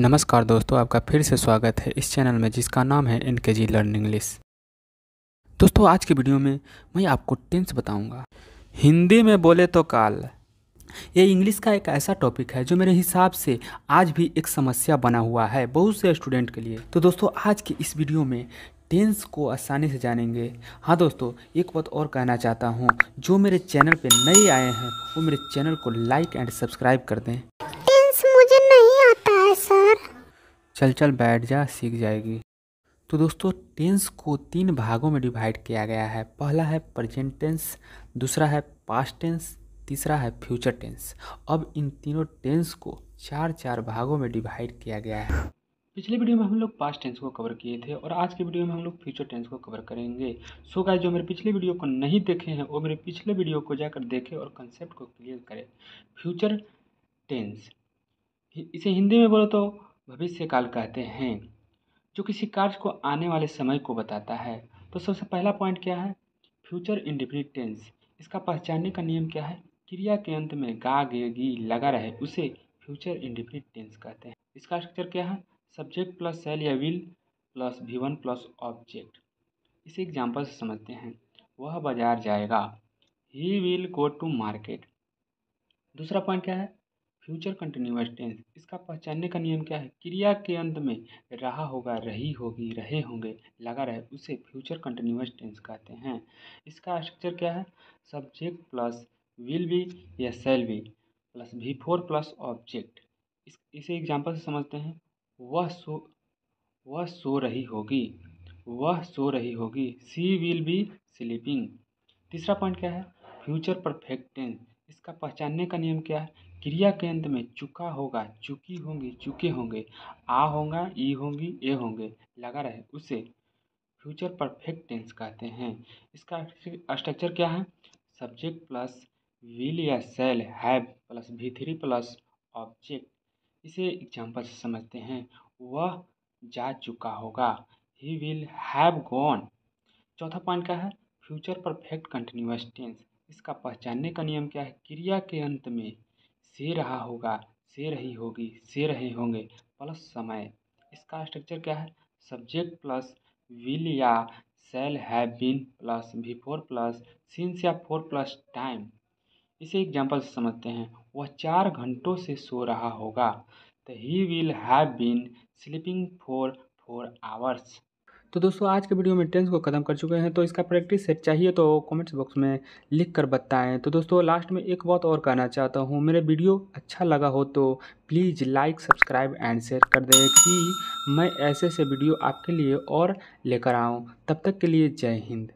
नमस्कार दोस्तों, आपका फिर से स्वागत है इस चैनल में जिसका नाम है एन के जी लर्न इंग्लिश दोस्तों, आज के वीडियो में मैं आपको टेंस बताऊँगा। हिंदी में बोले तो काल। ये इंग्लिश का एक ऐसा टॉपिक है जो मेरे हिसाब से आज भी एक समस्या बना हुआ है बहुत से स्टूडेंट के लिए। तो दोस्तों, आज की इस वीडियो में टेंस को आसानी से जानेंगे। हाँ दोस्तों, एक बात और कहना चाहता हूँ, जो मेरे चैनल पे नए आए हैं, वो मेरे चैनल को लाइक एंड सब्सक्राइब कर दें टेंस मुझे नहीं आता है सर चल चल बैठ जा, सीख जाएगी। तो दोस्तों टेंस को तीन भागों में डिवाइड किया गया है। पहला है प्रेजेंट टेंस दूसरा है पास्ट टेंस तीसरा है फ्यूचर टेंस अब इन तीनों टेंस को चार चार भागों में डिवाइड किया गया है। पिछले वीडियो में हम लोग पास्ट टेंस को कवर किए थे और आज के वीडियो में हम लोग फ्यूचर टेंस को कवर करेंगे। सो गाइस जो मेरे पिछले वीडियो को नहीं देखे हैं, वो मेरे पिछले वीडियो को जाकर देखें और कंसेप्ट को क्लियर करें। फ्यूचर टेंस इसे हिंदी में बोलो तो भविष्य काल कहते हैं, जो किसी कार्य को आने वाले समय को बताता है। तो सबसे पहला पॉइंट क्या है? फ्यूचर टेंस इसका पहचानने का नियम क्या है? क्रिया के अंत में गा गे गी लगा रहे, उसे फ्यूचर टेंस कहते हैं। इसका स्ट्रक्चर क्या है? सब्जेक्ट प्लस सेल या will plus V one plus object इसे एग्ज़ाम्पल से समझते हैं। वह बाज़ार जाएगा। He will go to market दूसरा पॉइंट क्या है? Future continuous tense. इसका पहचानने का नियम क्या है? क्रिया के अंत में रहा होगा, रही होगी, रहे होंगे, लगा रहे, उसे फ्यूचर कंटिन्यूस टेंस कहते हैं। इसका स्ट्रक्चर क्या है? सब्जेक्ट प्लस विल बी या shall be plus V four plus object. इस, इसे एग्ज़ाम्पल से समझते हैं। वह सो वह सो रही होगी, वह सो रही होगी, सी विल बी स्लीपिंग। तीसरा पॉइंट क्या है? Future perfect tense. इसका पहचानने का नियम क्या है? क्रिया के अंत में चुका होगा, चुकी होंगी, चुके होंगे, आ होगा, ई होंगी, ए होंगे, लगा रहे, उसे फ्यूचर परफेक्ट टेंस कहते हैं। इसका स्ट्रक्चर क्या है? सब्जेक्ट प्लस विल या shall have plus V three plus object इसे एग्ज़ाम्पल से समझते हैं। वह जा चुका होगा। ही विल हैव गॉन चौथा पॉइंट क्या है? फ्यूचर परफेक्ट कंटिन्यूस टेंस इसका पहचानने का नियम क्या है? क्रिया के अंत में से रहा होगा, से रही होगी, से रहे होंगे, प्लस समय। इसका स्ट्रक्चर क्या है? सब्जेक्ट प्लस विल या shall have been plus V four plus since या फोर प्लस टाइम इसे एग्ज़ाम्पल से समझते हैं। वह चार घंटों से सो रहा होगा। तो he will have been sleeping for four hours तो दोस्तों, आज के वीडियो में टेंस को ख़त्म कर चुके हैं तो इसका प्रैक्टिस सेट चाहिए तो कमेंट्स बॉक्स में लिख कर बताएँ। तो दोस्तों, लास्ट में एक बात और कहना चाहता हूँ, मेरे वीडियो अच्छा लगा हो तो please like, subscribe and share कर दें कि मैं ऐसे ऐसे वीडियो आपके लिए और लेकर आऊँ। तब तक के लिए जय हिंद।